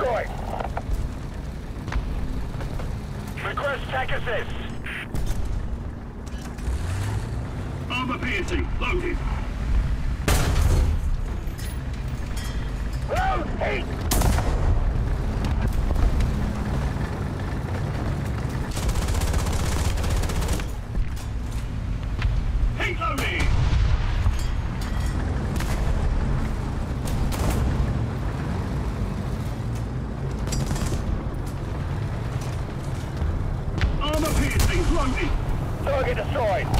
destroyed. Request tech assist. Armor piercing, loaded. destroyed.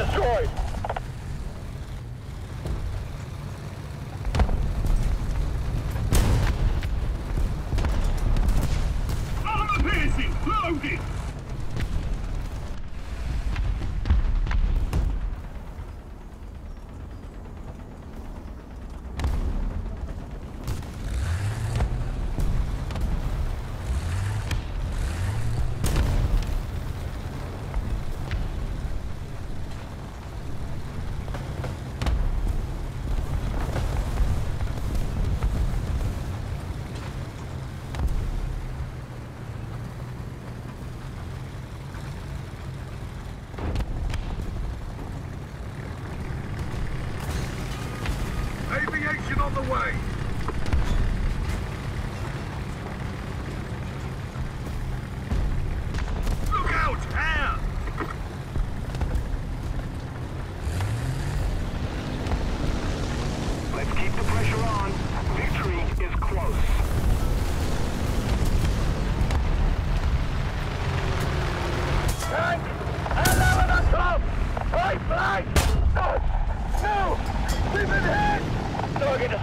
destroyed. way.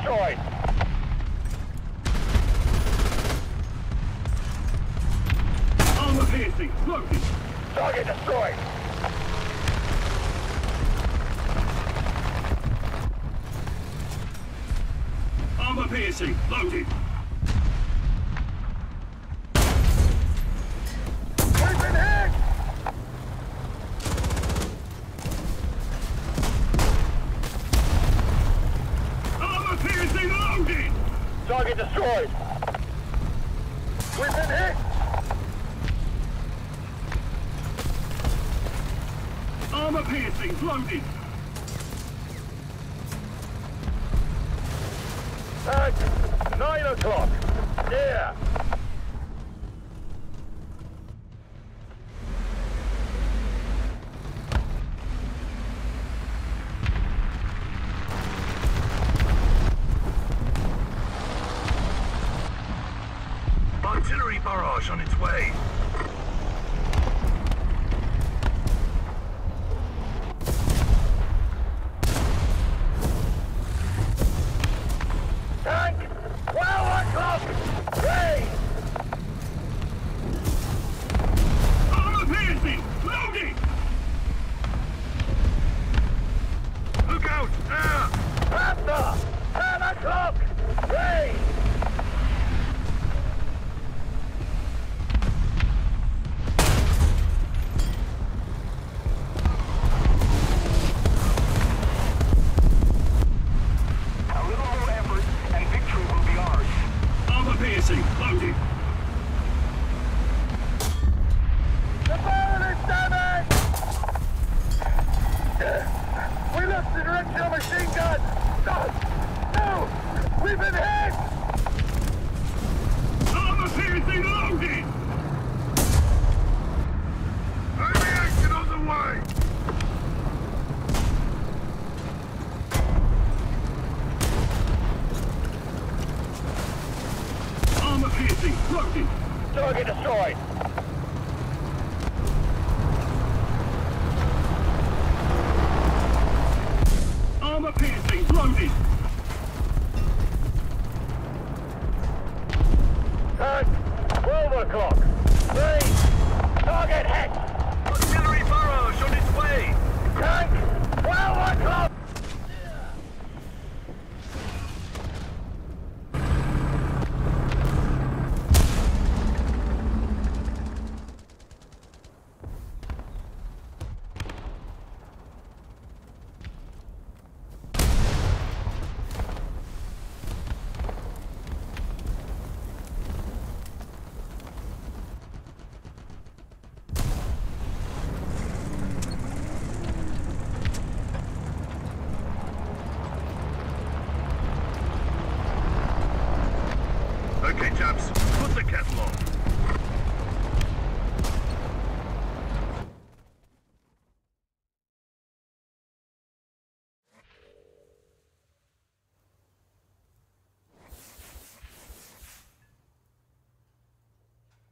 destroyed. Armor piercing, Loaded. Target destroyed. Armor piercing, loaded. Armor loaded. At nine o'clock. Yeah. Piercing loaded. At 12 o'clock. Chaps.